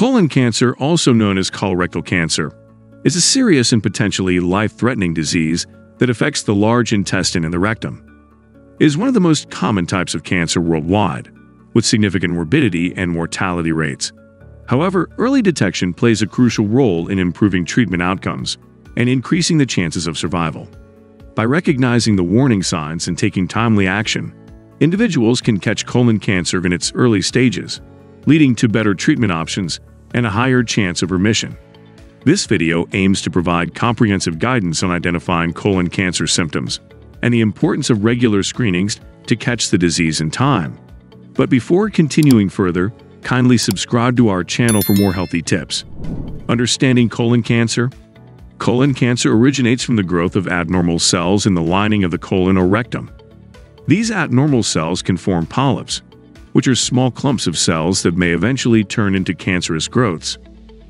Colon cancer, also known as colorectal cancer, is a serious and potentially life-threatening disease that affects the large intestine and the rectum. It is one of the most common types of cancer worldwide, with significant morbidity and mortality rates. However, early detection plays a crucial role in improving treatment outcomes and increasing the chances of survival. By recognizing the warning signs and taking timely action, individuals can catch colon cancer in its early stages, leading to better treatment options and a higher chance of remission. This video aims to provide comprehensive guidance on identifying colon cancer symptoms and the importance of regular screenings to catch the disease in time. But before continuing further, kindly subscribe to our channel for more healthy tips. Understanding colon cancer Colon cancer originates from the growth of abnormal cells in the lining of the colon or rectum. These abnormal cells can form polyps, which are small clumps of cells that may eventually turn into cancerous growths.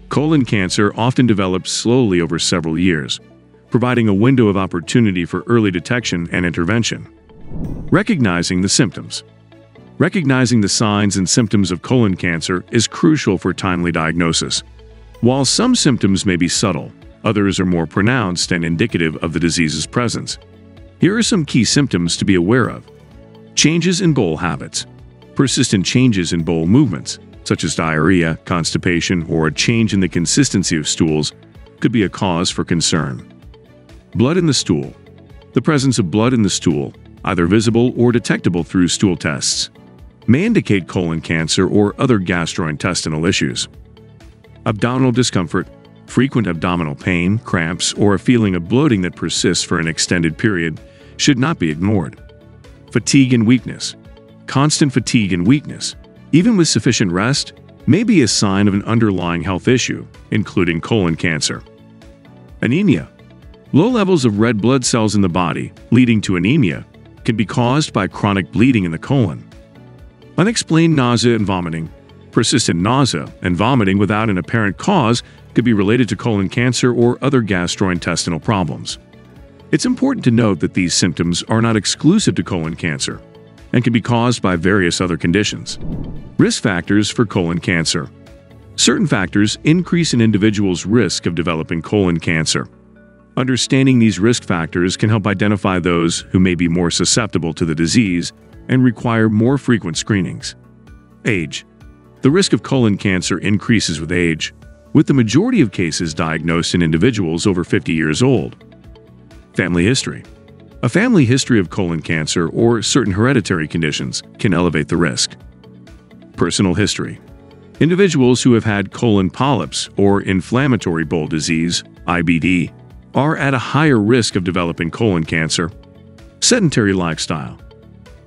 Colon cancer often develops slowly over several years, providing a window of opportunity for early detection and intervention. Recognizing the symptoms. Recognizing the signs and symptoms of colon cancer is crucial for timely diagnosis. While some symptoms may be subtle, others are more pronounced and indicative of the disease's presence. Here are some key symptoms to be aware of. Changes in bowel habits. Persistent changes in bowel movements, such as diarrhea, constipation, or a change in the consistency of stools, could be a cause for concern. Blood in the stool. The presence of blood in the stool, either visible or detectable through stool tests, may indicate colon cancer or other gastrointestinal issues. Abdominal discomfort, frequent abdominal pain, cramps, or a feeling of bloating that persists for an extended period should not be ignored. Fatigue and weakness. Constant fatigue and weakness, even with sufficient rest, may be a sign of an underlying health issue, including colon cancer. Anemia. Low levels of red blood cells in the body, leading to anemia, can be caused by chronic bleeding in the colon. Unexplained nausea and vomiting. Persistent nausea and vomiting without an apparent cause could be related to colon cancer or other gastrointestinal problems. It's important to note that these symptoms are not exclusive to colon cancer and can be caused by various other conditions. Risk factors for colon cancer. Certain factors increase an individual's risk of developing colon cancer. Understanding these risk factors can help identify those who may be more susceptible to the disease and require more frequent screenings. Age. The risk of colon cancer increases with age, with the majority of cases diagnosed in individuals over 50 years old. Family history. A family history of colon cancer or certain hereditary conditions can elevate the risk. Personal history. Individuals who have had colon polyps or inflammatory bowel disease, IBD, are at a higher risk of developing colon cancer. Sedentary lifestyle.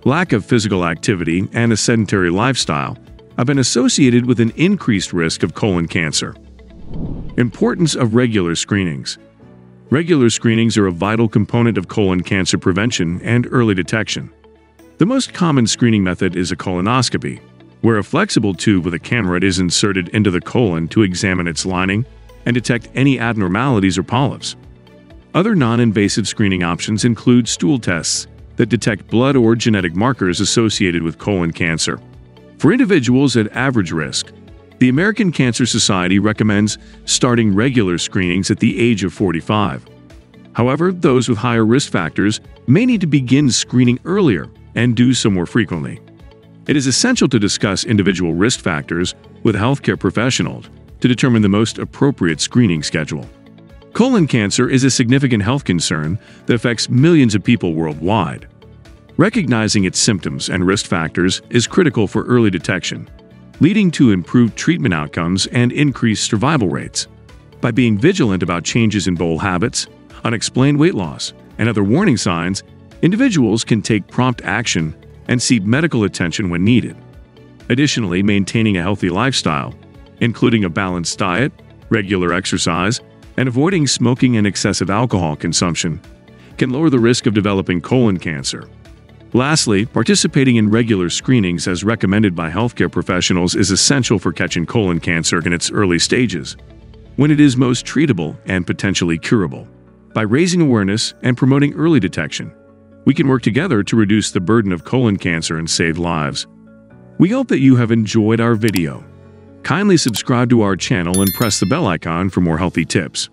Lack of physical activity and a sedentary lifestyle have been associated with an increased risk of colon cancer. Importance of regular screenings. Regular screenings are a vital component of colon cancer prevention and early detection. The most common screening method is a colonoscopy, where a flexible tube with a camera is inserted into the colon to examine its lining and detect any abnormalities or polyps. Other non-invasive screening options include stool tests that detect blood or genetic markers associated with colon cancer. For individuals at average risk, the American Cancer Society recommends starting regular screenings at the age of 45. However, those with higher risk factors may need to begin screening earlier and do so more frequently. It is essential to discuss individual risk factors with healthcare professionals to determine the most appropriate screening schedule. Colon cancer is a significant health concern that affects millions of people worldwide. Recognizing its symptoms and risk factors is critical for early detection leading to improved treatment outcomes and increased survival rates. By being vigilant about changes in bowel habits, unexplained weight loss, and other warning signs, individuals can take prompt action and seek medical attention when needed. Additionally, maintaining a healthy lifestyle, including a balanced diet, regular exercise, and avoiding smoking and excessive alcohol consumption, can lower the risk of developing colon cancer. Lastly, participating in regular screenings as recommended by healthcare professionals is essential for catching colon cancer in its early stages, when it is most treatable and potentially curable. By raising awareness and promoting early detection, we can work together to reduce the burden of colon cancer and save lives. We hope that you have enjoyed our video. Kindly subscribe to our channel and press the bell icon for more healthy tips.